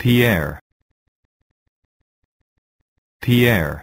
Pierre. Pierre.